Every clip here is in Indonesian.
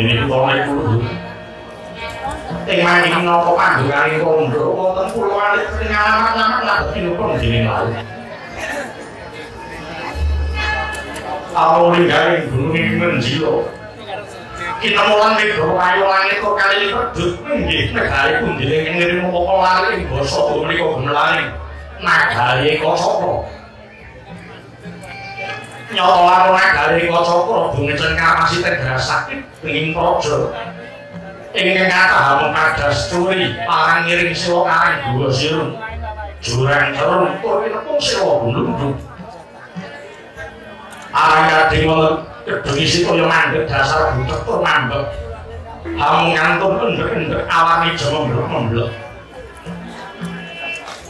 ini kulonnya kulon Tengah ini eh, ngopo panggung kali kondor Wonton kulon itu sering ngalamat-ngalamat lah Tapi lu pun gini lalu Tahu menjilo Kita mulan di bawah kayu langit kok kali ini nggih negari pun jadi ngiri ngopo lari Ini gosok tuh ini kok gemelangin Negari kosok kok nyolong aku nak gali kocok sakit. Pengin praja ingkang kathah mung kadas curi parang ngiring siwa karang dua sirung jurang terung tur pinepung siwa gunung arang kading wonten kedungi situ yang mandek dasar butuh tur mandek. Hamu ngantuk endek-endek awami jam memblok-memblok.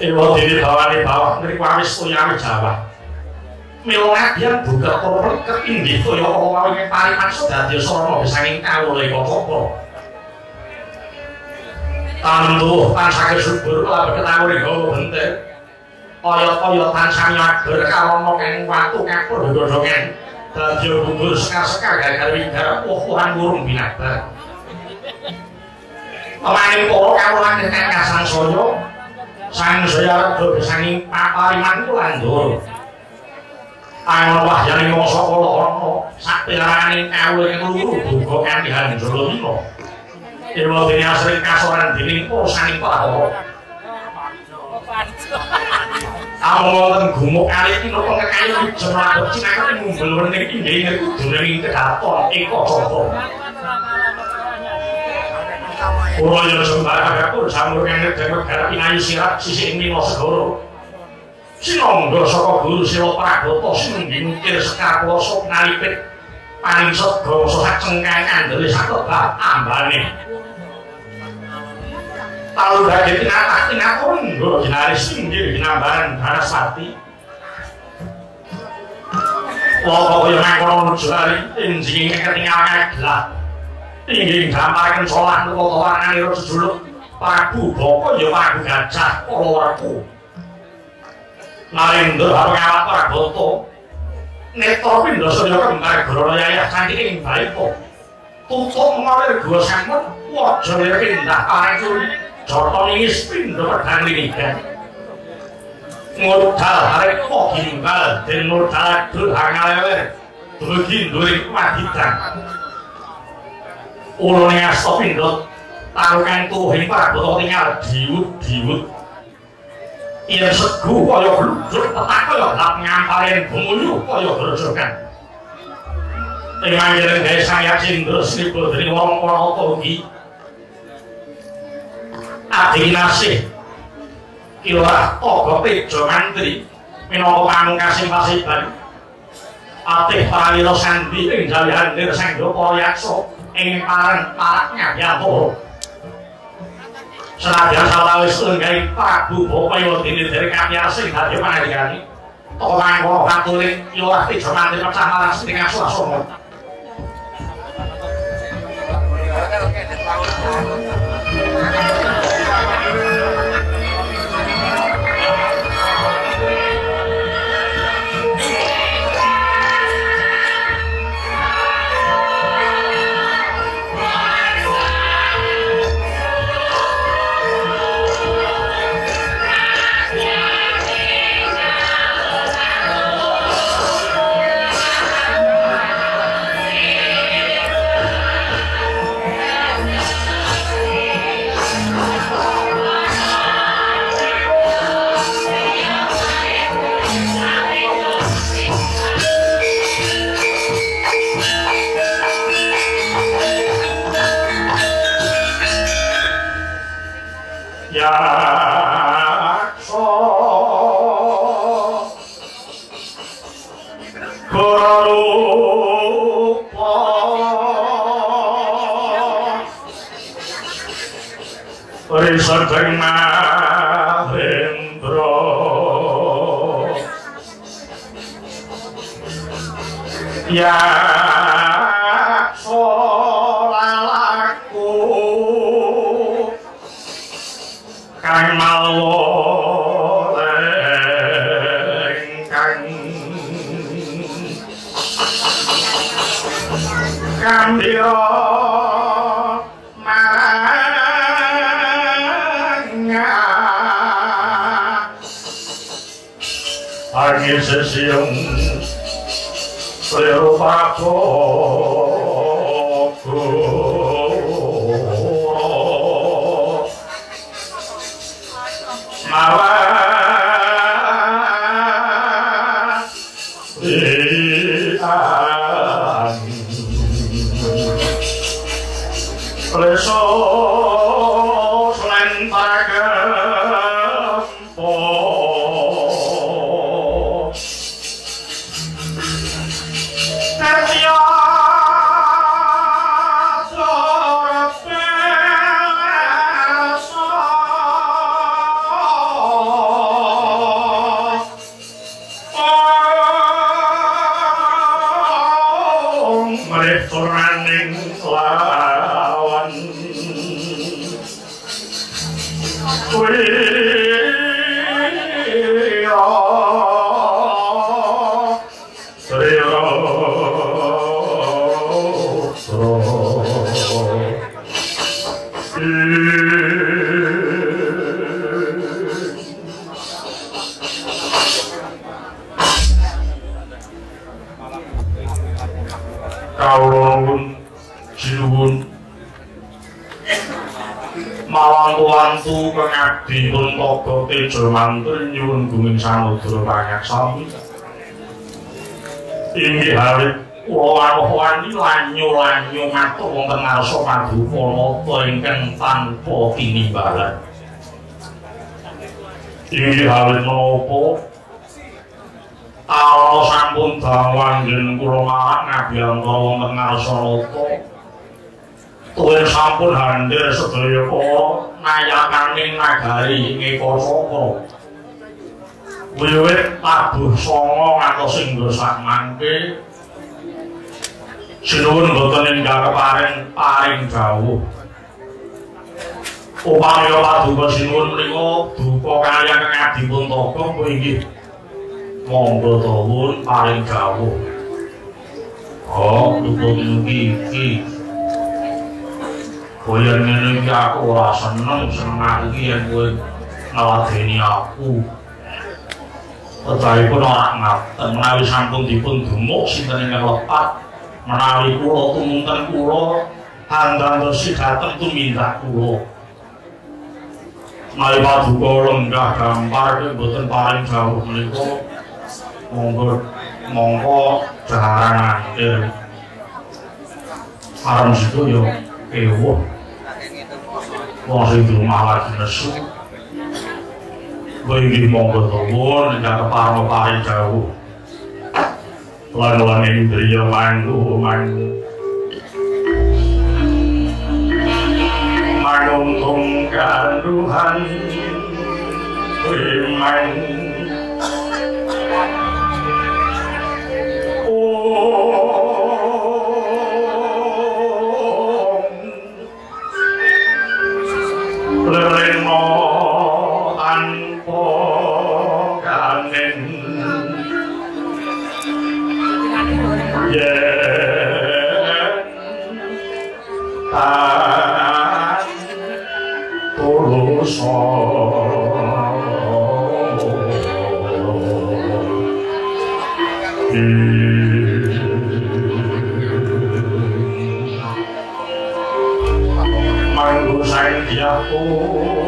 Iwa dini bawani bawah ngeri wamis tuyami jawa Milo ngadian buka tur ketinggi tuyo kawawi ngepariman sodati sorono bisa ngingkau lego kopo Tantu tan sakit subur kelabar ketamu di gawa bentek Oyot-oyot tan sami agar kawono keng watu kapur godongen Dadya bubur sekar-sekar gagal wigar ukuran burung binatang. Pemaning poro kawulan ingkang kasang soyo, sang soya rego besanging papariman kulan dur. Ayo wahyani mongso kala ana sak pirangane kawul ing luru buka kanthi hanjala lima. Dewa dene asring kasoran dening posaning para. Wonten gumuk kali iki napa kekayu jemaat cinakake mumbul wening iki nggih ngerti kudune ing kedaton eko sapa. Ora yo sembara kapur samur kang ngedeng negara pinayu sirat sisi ing lima segoro. sinondo saka guru sira prabata sinunggiling kersekar kula sok nalipit paling sedo sak cengkang andhele sakebah ambane kalu dadi tinatah tinatung jinari singgir ginambaran darasati Wopo kaya mengkono menuju lari Injingi ketinggalan kaya gelap Tinggi gambarkan sholat Nuko kawaran Prabu boko ya prabu gajah Kolo warku Narendra karo nyawak ora boto. Neta pindha saya kok mbar gorono yaya kanthi ing bae po. Tutuk ngalir gua sangmet, waja lir pindah karecul. Jorto ningis pindha pedang linigan. Ngurdal hari kok ginggal, den ngurdal adul hangalewer. Dugi nduri kumadidang. Ulo nyasto pindha, taruh kentuh hingpa, boto tinggal diwut-diwut. Ia segu kaya gelujur Tetak kaya lap ngamparin Bumuyu kaya gerujukan Dengan jalan gaya saya cindra Sribu dari wong-wong otogi adi nasih. Kilorah togo tejo mantri minoko pamungkasing pasiban. Atih parawiro sandi ing jali handir sanggo poyakso ing pareng paraknya yato senadyan sawawis lenggai prabu bopayo dini dari kami asing hati panadikani toko mangkono katulik kilorah tejo mantri pecah malang setingah suasomo Tejo mantul nyuwun bumi samudra pangaksami inggih hawit kula wani lanyu lanyu matur wonten ngarsa paduka nata ingkang tanpa tinimbalan. Inggih hawit menapa? Allah sampun dawanggen kula marak ngabiyantara wonten ngarsa nata tuwin sampun hadir sedaya para nayakaning nagari Ngekasaka. Wiwit tabuh sanga ngantos ing sak mangke sinuwun boten ingkang paring dawuh. Upamya paduka sinuwun menika duka kaliyan ngadipun toko inggih monggo dawuh paring dawuh. Oh, dukun iki Kaya ngene iki aku ora seneng seneng iki yen kowe ngladeni aku. Tetapi pun ora ngaten menawi sampun dipun dumuk sinten ingkang lepat menawi kula tumunten kula handang resi dateng tumindak kula. Menawi paduka lenggah gambar ke mboten paring jauh menika monggo monggo jarang akhir. Aram situ yo ewuh rumah lagi nesu Bayi monggo tuwun ingkang keparno paring jauh. Lan-lan indriya manggu manggu manungtung kanduhan Wimang I Jacob. Oh,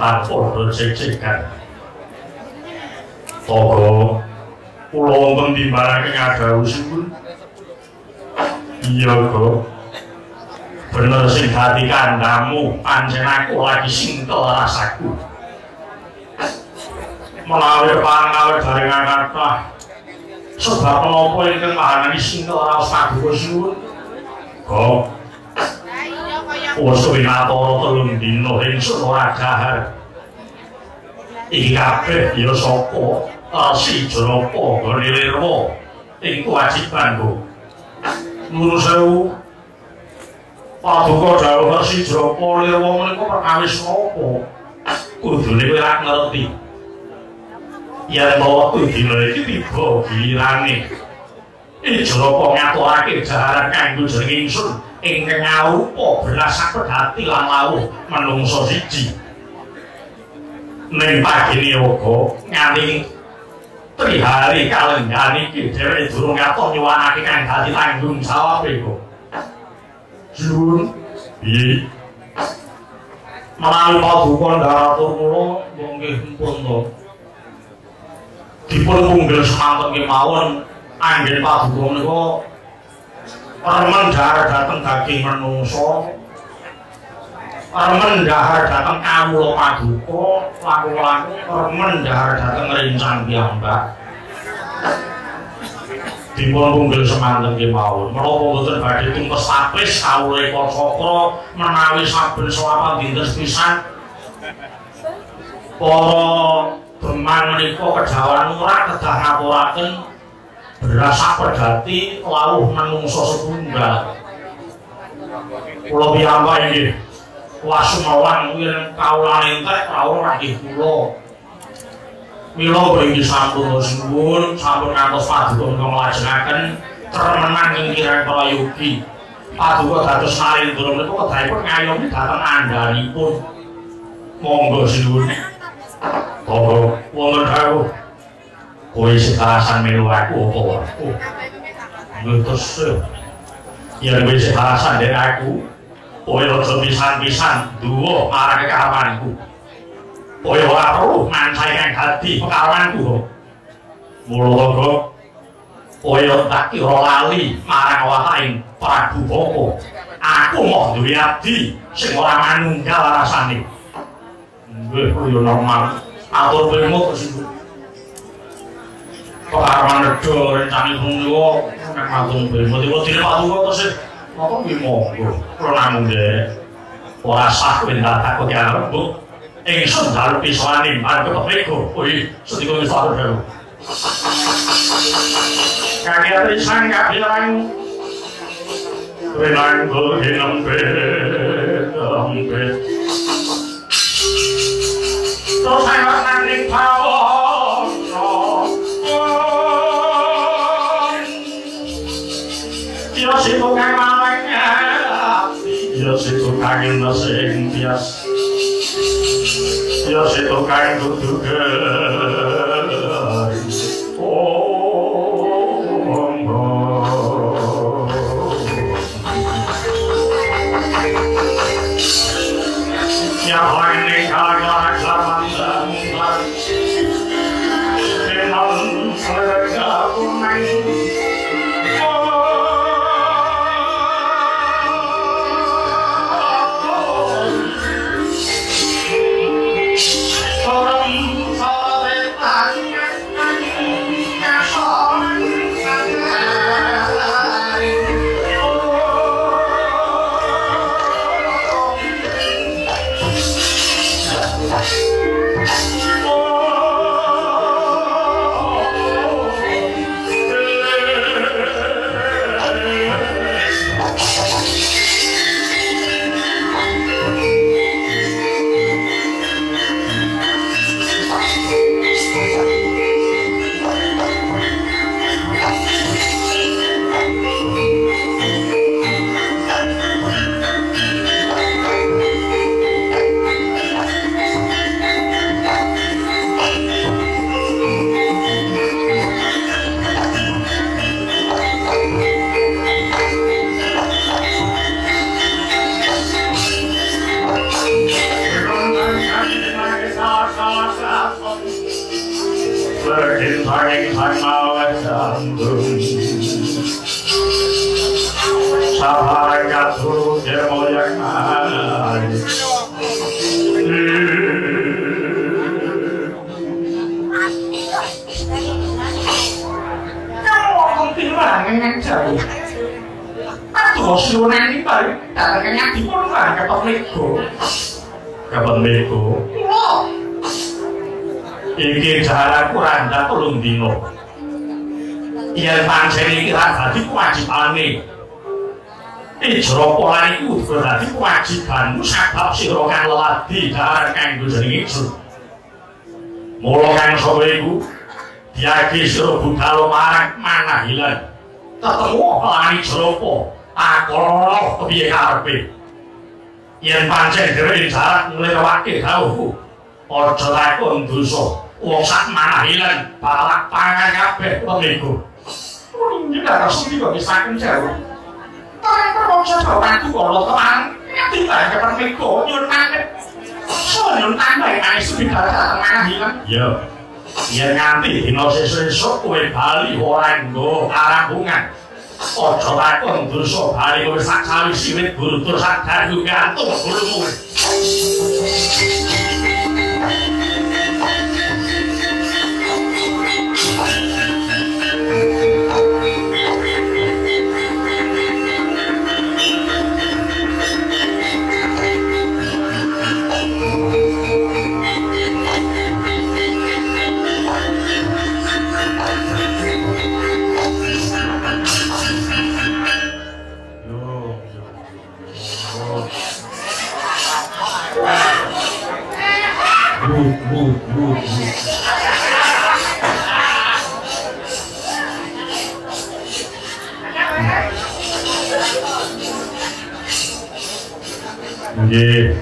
pancurdo cek-cekan. Toko, pulau untung dimarangin ada usipun. Iya, go. Bener sing hati kandamu, pancen aku lagi singkel rasaku. Melawir pangkawir dari ngakarta, sebab menapa ingkang mahanani ini singkel rasaku usipun. Go. Go. Wes winatara telung dina ingsun ora dahar. Iki kabeh ya sapa? Rasi Jrapa Gonilirwa ing kewajibanku. Nuwun sewu. Paduka dawuh Rasi Jrapa Lirwa menika perkawis napa? Kudune kowe ora ngerti. Yen wektu dina iki tiba gilirane. Ijrapa ngaturake jaran kanggo jeneng ingsun ingkang arupa belas sakredati lan lawuh manungsa siji. Ning pagine uga nganti trihari kalenggan iki dheweke durung ngaton nyuwanake kang dadi tanggung jawab iku. Jun, piye? Menawi paduka ndaratur kula nggih mpun to. Dipun punggil semanten kemawon anggen paduka menika remen dahar dateng daging menungso remen dahar dateng kawula paduka laku-laku remen dahar dateng rencang piyambak. Dipun punggil semanten kemawon menapa boten badhe tumpes tapis kawula eka cakra menawi saben selama dinten pisan. Para demang menika kedawan ora kedah ngapuraken berasa perdati lawuh manungsa setunggal. Kula piyambak inggih. Wasumawan yen kawula entek kawula nggih kula. Mila inggih sampun suwun sampun ngantos paduka menika nglajengaken tremenan ing kirang prayogi. Paduka dados narendra menika kedahipun ngayomi dhateng andhanipun monggo sinuwun Tunggu, wonten dawuh kowe sekalasan melu aku apa aku ngutus ya kowe sekalasan dari aku. Kowe aja pisan-pisan duwo marang kekarepanku kowe ora perlu mancai kang dadi pekarepanku mula kok kowe tak kira lali marang wataing Prabu Boko. Aku mau duwe abdi sing ora manunggal rasane. Wih, yo normal. Atur primo kok pengaruhan rejo rencana bumi wo nek matung bil mesti wo dile patung kok ki monggo kula namung de ora sah ben tak takut ya rebuk ing sandal pisane mantep rego kuwi sedika wis sadar karo kakek ati sang kabeh lan Renang go hinam be, hinam be. Tosai wak ning pao, Ya si tukang sing bias Ya si Iki jalan kurang dak telung dino. Yen pancen iki ra dadi kewajibane. Ijro pola iku berarti kewajibanmu sebab sira kang leladi dalan kanggo jeneng ijo. Mula kang sapa iku diagi sira budal marang manah hilang. Ketemu lani jeropo, akol kepiye karepe. Yen pancen dhewe jalan nglewake dawuhku, aja lakon dosa. Wong sak manah ilang balak pangan kabeh wong iku. Ini dah rasa tiba bisa kencang. Tapi kalau saya tahu aku kalau teman, permiko nyuntang. So nyuntang baik ane sudah dah manah ilang. Ya. Ya nganti dino sesuk kowe bali ora nggo arampungan. Ojo takon dosa bali kowe sak sawisi wit guru sak dagu gantung gulumu. Nggih.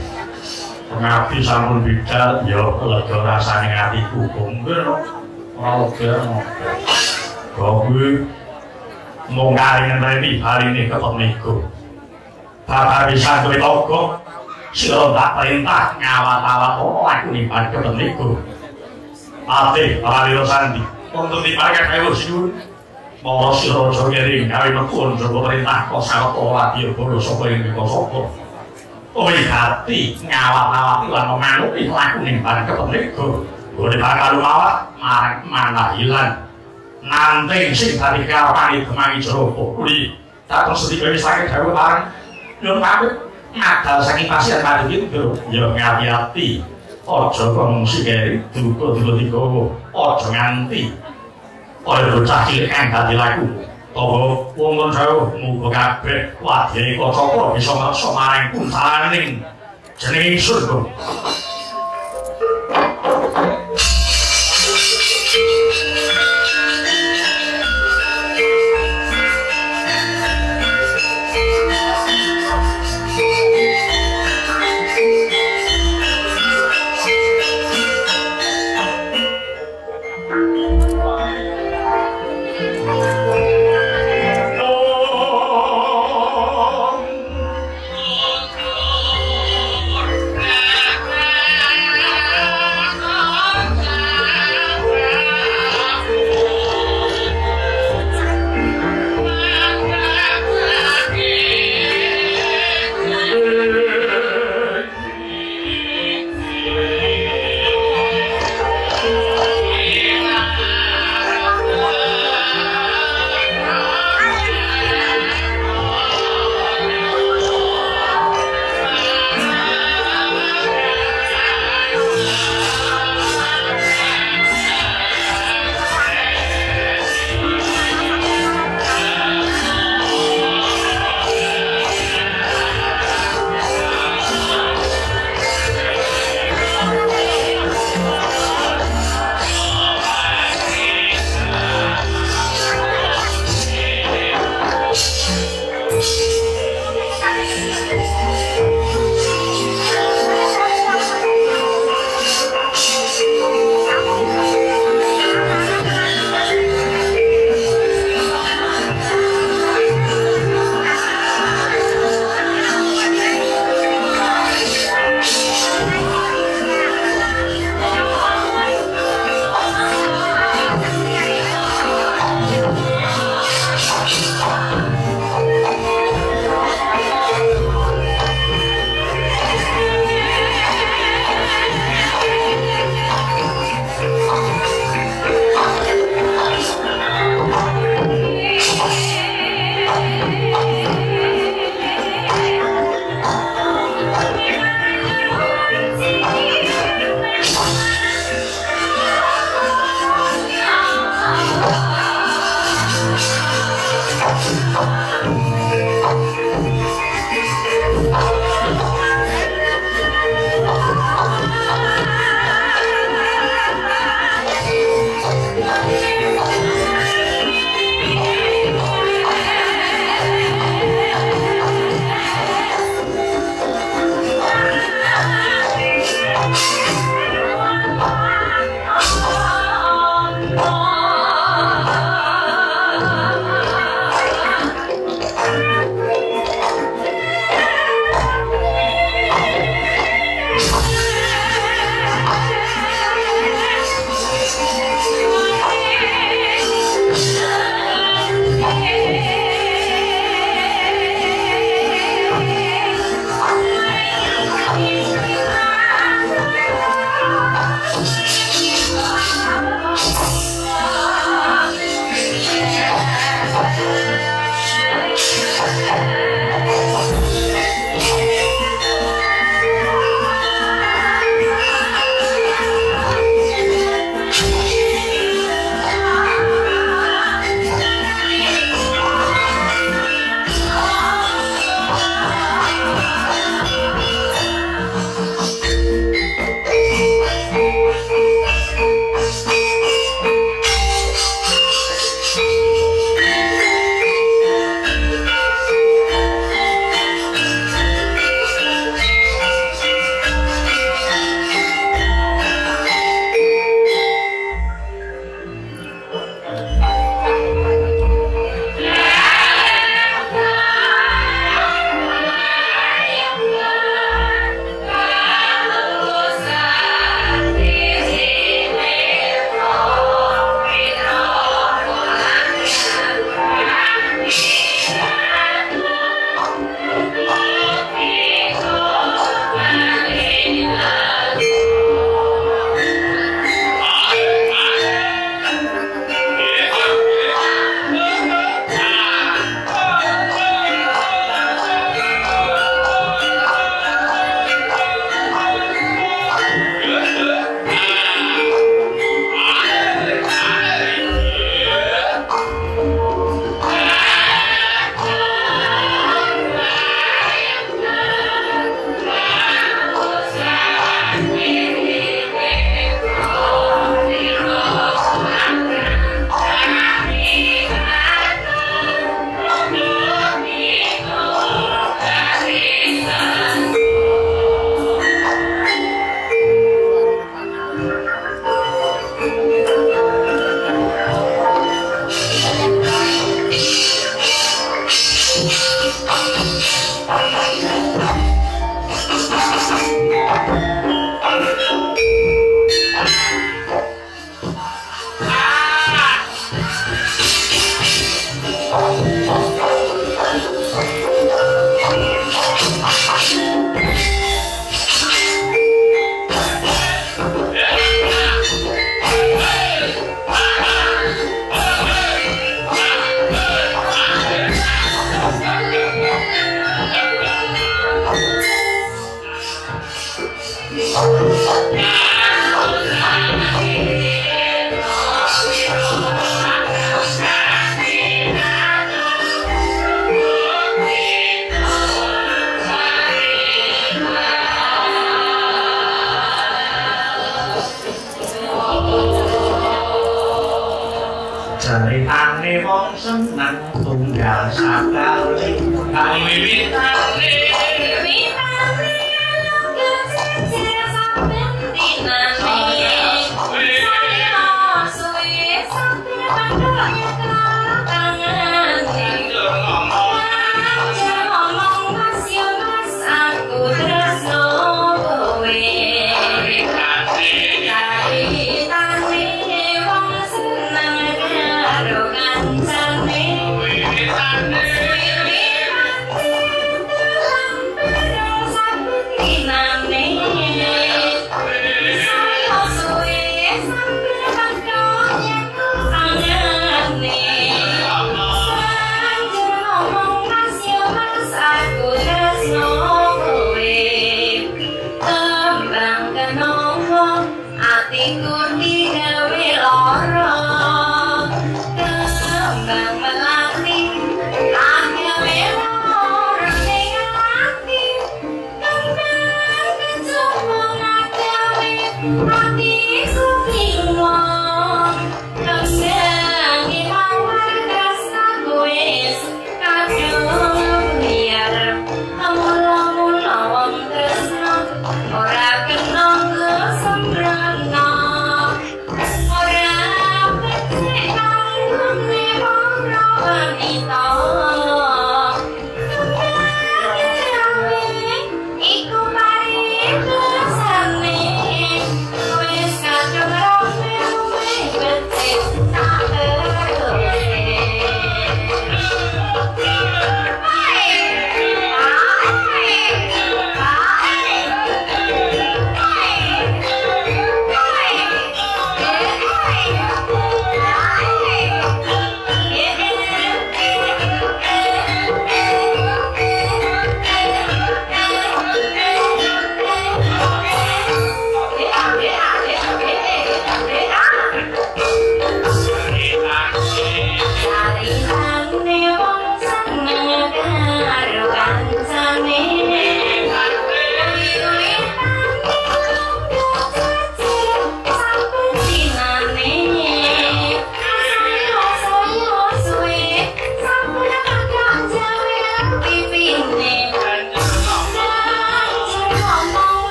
Ngati sampun bidal ya lega rasane atiku kumpul. Ora lega. Kowe mung karingan rene hari ini ketemu iku. Bapak bisa duwe toko. Sira tak perintah ngawat-awat apa aku nimpan ketemu iku. Ate Rawi Sandi untuk dipakai kayu siun. Mau sira aja ngering gawe mekun coba perintah kok sawet ora dia bodo sapa ing Melihati ngawak-ngawak lan manuti laku ning barang kepemiliku. Gode bakal mawak marang mana hilang. Nanti sing bari kawani temangi jeroko kuli. Tak terus dipewi sakit dawa barang. Nyun pamit ngadal saking pasien mari itu. yo ngati-ati. aja kongsi keri duko-duko tiko. Ojo nganti. Oleh bocah cilik kan bati laku. Toho wong jauh muga kabeh wadya iko cokro bisa maksa marang kuntalaning jeneng surga. sembah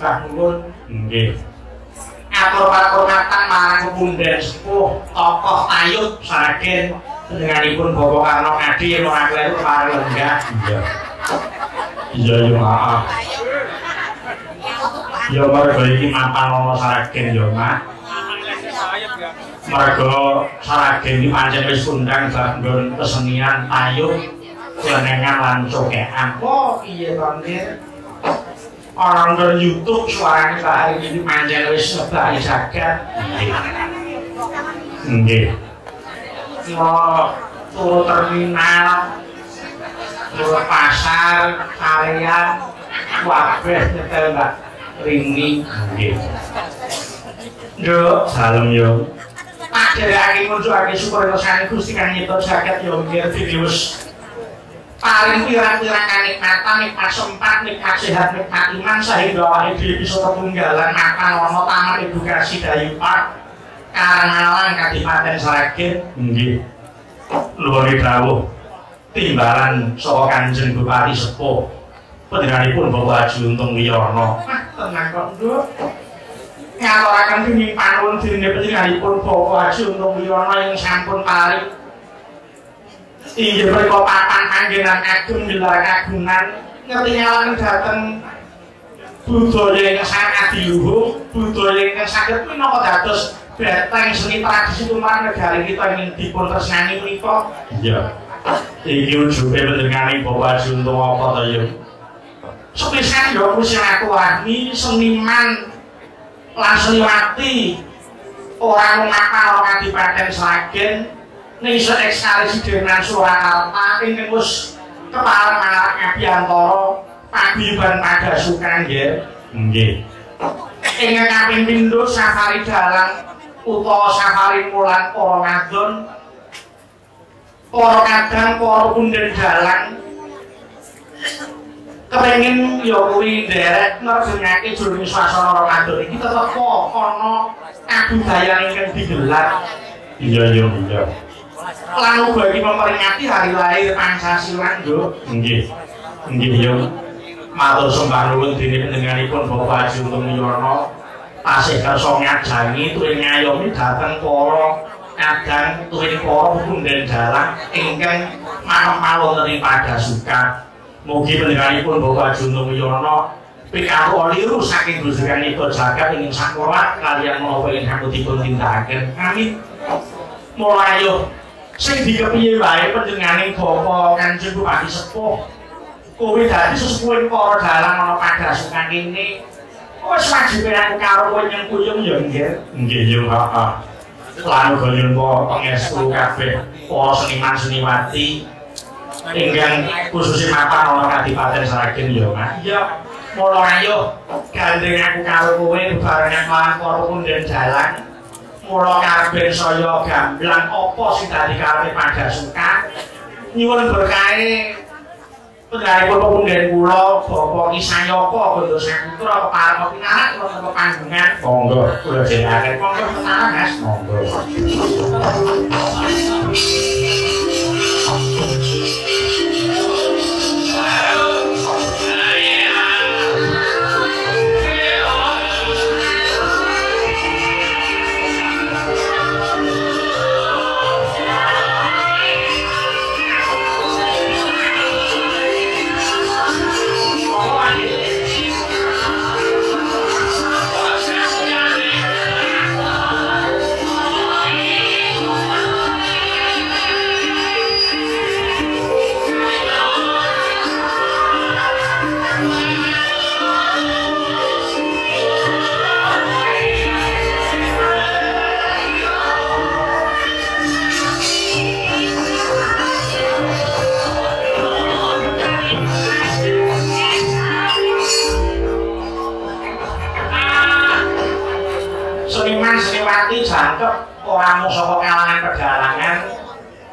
nuwun. Nggih. Atur pakurmatan marang kepunden sepuh tokoh ayub saking panjenenganipun Bapak Karno Adi yen ora kleru kemarin lenggah. Iya. Iya yo maaf. Ya mergo iki mapan ana saking yo, Mak. Mergo saking iki pancen wis undang kesenian ayub jenengan lan cokean. Oh, iya, Bang orang dari YouTube suaranya Pak hari ini manjang wis ngebak jagat. Nggih. Mau turu terminal turu pasar area wabeh nyetel Mbak Rini. Nggih. Yo. Salam yo. Dari lagi muncul lagi syukur itu Gusti kan nyetel jagat yo biar videos paling pirang-pirang kenikmatan nikmat sempat nikmat sehat nikmat iman sehingga awake dhewe bisa tetunggalan makan ana taman edukasi Dayupak Karangalang Kadipaten Sragen. Nggih. Luwih dawuh timbalan saka Kanjeng Bupati Sepuh panjenenganipun Bapak Haji Untung Wiyono tenang kok Nduk. Ngaturaken dening panuwun dene panjenenganipun Bapak Haji Untung Wiyono yang sampun paring inggih mereka papan panggenan agung gelar kagungan. Ngerti nyalakan dateng budaya yang sangat diluhung budaya yang sakit minoko dados beteng seni tradisi tumpah negara kita ingin dipun tersnani menika iya. Iki ujube mendengarni bapak juntung apa to yo sepisan yo Kusiwatuwani seniman lan seniwati. Orang makan orang kadipaten Sragen iso ekskalisi dengan Surakarta ingkang wis kepala marak Abiantara paguyuban pada sukan nggih. Nggih. Ingkang kaping pindho safari dalang utawa safari mulan para ngadon para kadang para punden dalang. Kepengin ya kuwi nderek nerjengake jroning swasana Ramadan iki tetep ana kabudayan ingkang digelar. Iya iya iya lan uga iki memperingati hari lahir Pancasila yo nggih. Nggih yo matur sembah nuwun dene panjenenganipun Bapak Haji Untung Yono tasih kersa ngajangi tuwin ngayomi dhateng para kadang tuwin para punden dalang ingkang manem-malon pada suka. Mugi panjenenganipun Bapak Haji Untung Yono pikaku liru saking gustukanipun jagat ingin sakurat kalian menapa ingkang dipun tindakaken. Amin. Mulai yo sing dikepiye wae panjenengane bapa Kanjeng Bupati Sepuh. Kowe dadi sesepuhing para dalang ana padasukan kene wis wajibe aku karo kowe nyengkuyung ya nggih? Nggih yo heeh lan uga nyuwun pangestu kabeh para seniman seniwati ingkang khususnya mapan ana Kadipaten Sragen ya Mas. Iya mulai ayo gandeng aku karo kowe barengan lan para dalang kula kabeh saya gamblang apa sing dadi karepe pada suka nyuwun berkahe Pendaipun pemunggahan kula, Bapak Kisayoko, Bondo Sakutra, Kepala Kopinarat, Kepala Panggungan. Monggo, kula jenengan. Monggo, tenang, Mas. Monggo.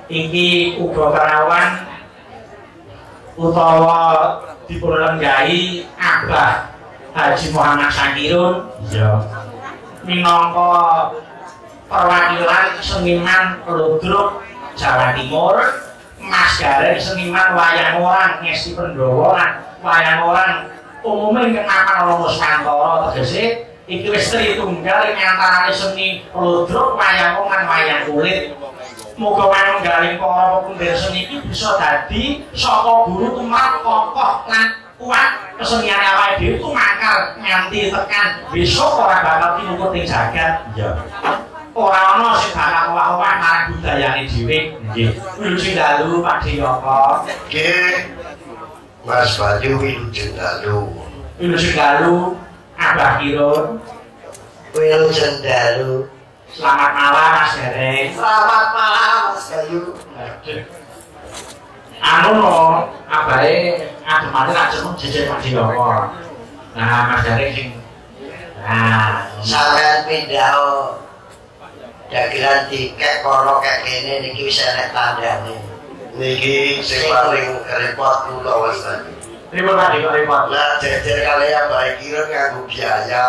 Iki uga kerawan utawa dipunlenggahi Abah Haji Muhammad Sakirun iya. Minangka perwakilan seniman ludruk Jawa Timur Mas Garen seniman wayang orang ngesti pendowo wayang orang. Umumnya kenapa orang Nusantara tegese iki wis tritunggal ing antarané seni ludruk wayang lan wayang kulit Moga manunggaling para pepundhen seni iki bisa dadi saka guru tumrap kokoh lan kuat kesenian awake dhewe itu makar nganti tekan besok ora bakal tinukut ing jagat. Iya. Ora ana sing bakal owah-owah marang budayane dhewe. Nggih. Wilujeng dalu Pak Diyoko. Nggih. Mas Bayu wilujeng dalu. Wilujeng dalu Abah Kirun. Wilujeng dalu. Selamat malam Mas Derek. Selamat malam Mas Bayu. Anu no, abahe ademane tak jeneng jejer Pak Diyoko. Nah, Mas Derek sing Nah, sampean pindah dagelan tiket kono kayak kene niki wis enek tandane. Niki sing paling repot kula Mas Bayu. Repot Pak Diyoko repot. Lah jejer kalian baik kira nganggo biaya.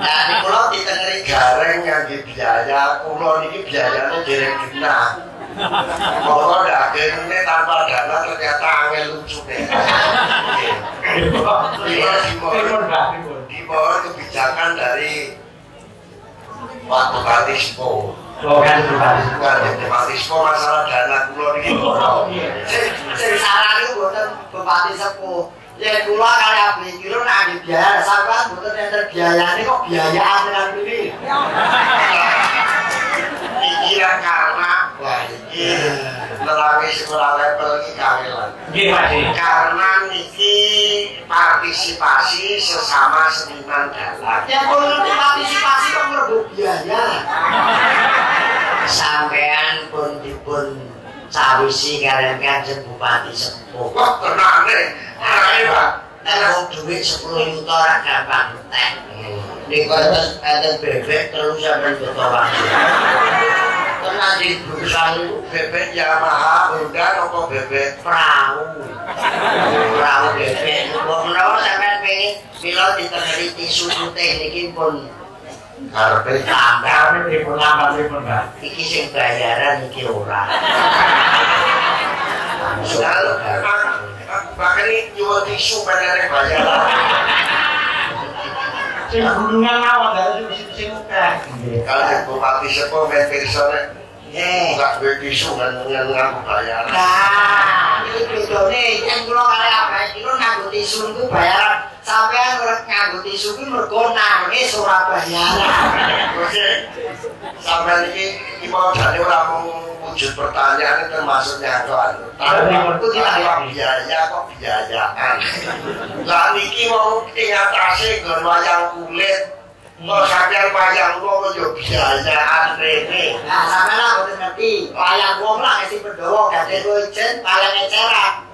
Nah, ini kula ditengeri gareng nganggo biaya, kula niki biayane dereng genah. Kula kene tanpa dana ternyata angel lucu deh. Di bawah kebijakan dari Pak Bupati Spo. Oh, kan Bupati Bukan Spo masalah dana kula niki. Sing sing saran niku mboten Bupati Sepuh. Ya kula kali abdi kira nak biaya sampean mboten enten biayane kok biayaan dengan ini. Iki karena wah iki lelaki sekolah level iki kawilan. Karena niki partisipasi sesama seniman dalang. Ya kalau partisipasi kok merebut biaya. Sampean pun dipun sawisi kalian kanjeng bupati sepuh. Kok tenang nih? Ayo pak. Kalau duit 10 juta ora gampang entek. Niku terus enten bebek terus sampean beto waktu. Tenang di perusahaan itu bebek Yamaha, Honda, apa bebek perahu. Perahu bebek. Kok menawa sampean pengen mila ditengeri tisu putih niki pun Karpe tambah Kami pripun lambat pripun, Mbak? iki sing bayaran iki ora. Bahkan ini jual tisu bayaran bayaran. Sing gunungan mawon dari sing sing akeh. Nggih. Kalau bupati sepo main pirsone, Eh. duwe tisu kan dengan ngaku bayaran. Nah, ini bedone yang kula kali apa kira nganggo tisu niku bayaran. Sampean ora nganggo tisu kuwi mergo nangis ora bayaran. Ini mau jadi orang wujud pertanyaan termasuk nyangkauan. Tapi itu tidak biaya kok biayaan. Lah niki mau ingatasi gon wayang kulit. Kok sampean wayang kok yo biayaan rene. Nah, sampean lah ngerti. Wayang wong lah ngisi Pendowo gade kujen wayang eceran.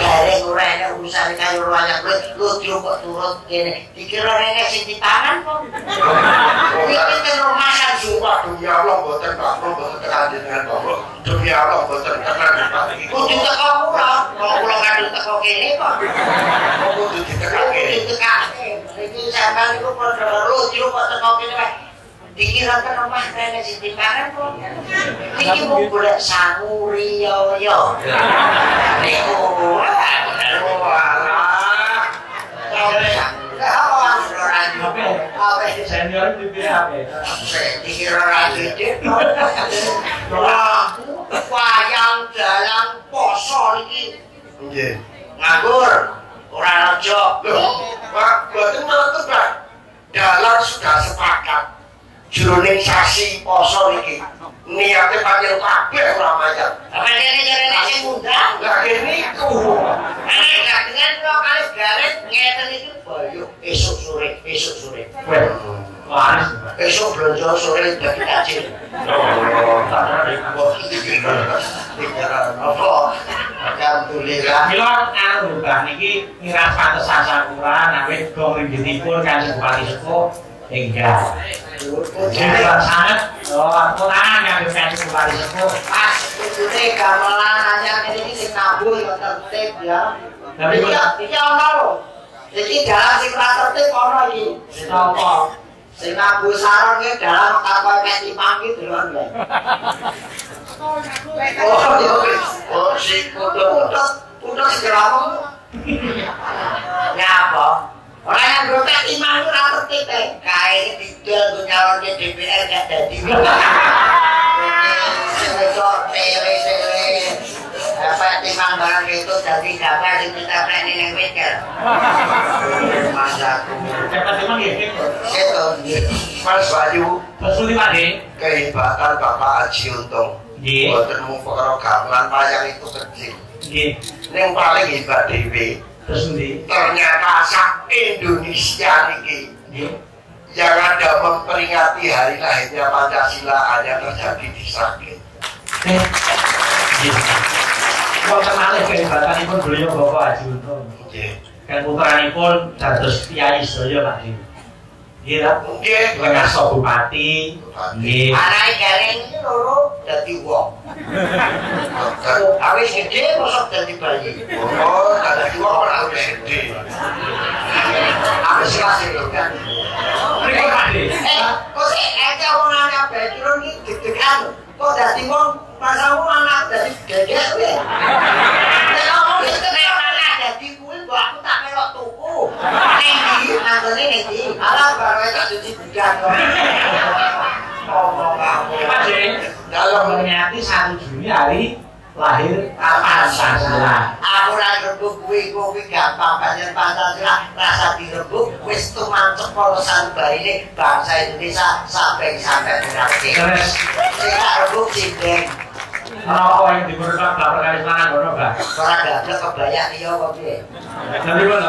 Garing ora ana urusan kaya wayang kowe lucu kok turut kene. Dikira rene sing dipangan kok. Iki kan rumahan Sumpah demi Allah boten Pak, kula boten tekan dengan Bapak. Demi Allah boten tekan Pak. Kudu teko kula, kok kula kadung teko kene kok. Kok kudu ditekan Kudu kene? ditekake. Iki sampean iku padha lucu kok teko kene wae. Dikira kan rumah rene sing dipangan kok. Iki mau golek sangu riyo Senior dia apa? dikira lagi Wah, wayang dalam poso iki Nggih. nganggur ora raja. Loh, Pak, boten Pak. Sudah sepakat. Jroning sasi poso niki. Niate panjenengan kabeh ora mayat. Apa ini jarene sing ngundang? Lah kene iku. Nek gak dengan lo kali garet ngeten itu bayu esuk sore, esuk sore. Waris, belanja sore bagi kacil. Apa? Alhamdulillah. Mila anu niki pantesan sakura kan Bupati. Jadi sangat oh, tangan yang kembali. Pas gamelan anyar ini ya tertib ya. Tapi ono lho. Iki dalan sing tertib ono iki. Sing nabuh sarung iki dalan tanpa kayak timang iki delon ya. Oh, yo wis. Oh, si kudu kudu kudu segera Ngapa? Orang yang berkait timang itu ra tertib eh. Kae didol ku nyalonke DPR gak. Sesok tele-tele. Apa timang barang itu jadi gambar sing ditaplek ning mikir. Masaku. Cepat gitu. Itu Mas Bayu, Pak De. kehebatan Bapak Haji Untung. Boten mung perkara gamelan wayang itu kecil. Yang paling hebat ndi? ternyata sak Indonesia niki Nggih. yang ada memperingati hari lahirnya Pancasila hanya terjadi di Sragen. Eh. Nggih. Kok kenale kehebatanipun beliau Bapak Haji Untung. Nggih. Kan puteranipun dados kiai sedaya Pak De. Nggih ta? Nggih, Ngaso bupati. Nggih. Anake gareng iki loro dadi wong. Awis gede mosok dadi bayi. Oh, kada dua orang udah gede. Aku sih masih kan. Mriko Pak. Eh, kok sih ente omongannya apa? Kira ini deg-degan. Kok dadi wong masamu anak dadi geges kowe. Nek ngomong gitu mbok aku tak melok tuku. Ning ndi nangone ning ndi? Baru tak cuci kok. Ngomong kamu. Pak. Dalam Memperingati 1 Juni hari lahir Pancasila. Aku ra rebuk kuwi kuwi gampang banyak Pancasila rasa direbuk wis tumancep para sanbarine bangsa Indonesia sampai sampai berarti. Terus Sing tak rebuk sindeng. Kenapa yang diperlukan bapak kali mana gono, Pak? Ora gablek kebayak iya kok piye. Tapi kok